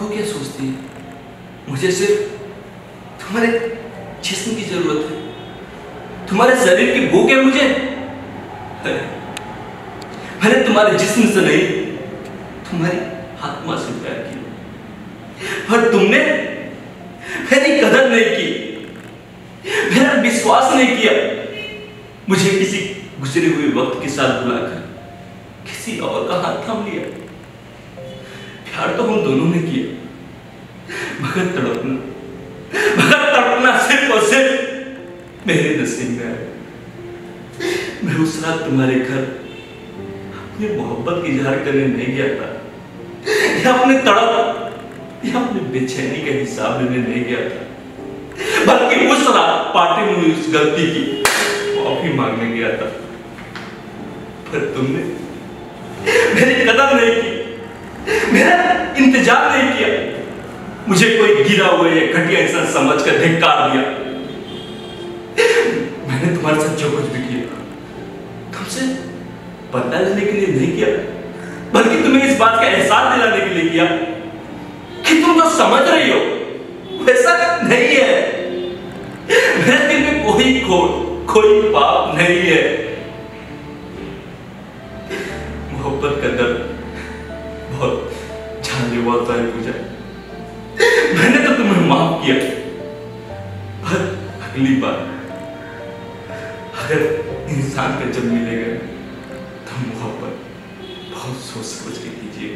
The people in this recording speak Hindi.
सोचती है? मुझे सिर्फ़ तुम्हारे जिस्म की ज़रूरत है। तुम्हारे शरीर की भूख है मुझे। मैंने तुम्हारे जिस्म से नहीं, तुम्हारी आत्मा से प्यार किया। पर तुमने मेरी कदर नहीं की, मेरा विश्वास नहीं किया। मुझे किसी गुजरे हुए वक्त के साथ बुलाकर किसी और का हाथ थाम लिया। प्यार तो हम दोनों ने किया। मगर तड़पना। मगर तड़पना सिर्फ़ और सिर्फ़ मेरे नसीब में आया। मैं उस रात तुम्हारे घर अपनी मोहब्बत की इजहार करने नहीं गया था। या अपने तड़प, या अपने बेचैनी का हिसाब लेने नहीं गया था। बल्कि उस रात पार्टी में उस गलती की माफ़ी मांगने गया था। पर तुमने मेरी कदर नहीं की। मेरा इंतज़ार नहीं किया। मुझे कोई गिरा हुआ या घटिया इंसान समझकर धिक्कार दिया। मैंने तुम्हारे साथ जो कुछ भी किया, तुमसे बदला लेने के लिए नहीं किया, बल्कि तुम्हें इस बात का एहसास दिलाने के लिए किया कि तुम जो समझ रही हो। वैसा नहीं है। मेरे दिल में कोई खोट कोई पाप नहीं है। जानलेवा है। पूजा मैंने तो तुम्हें माफ़ किया। पर अगली बार अगर इंसान का जब मिलेगा तो मोहब्बत बहुत सोच समझ के कीजिए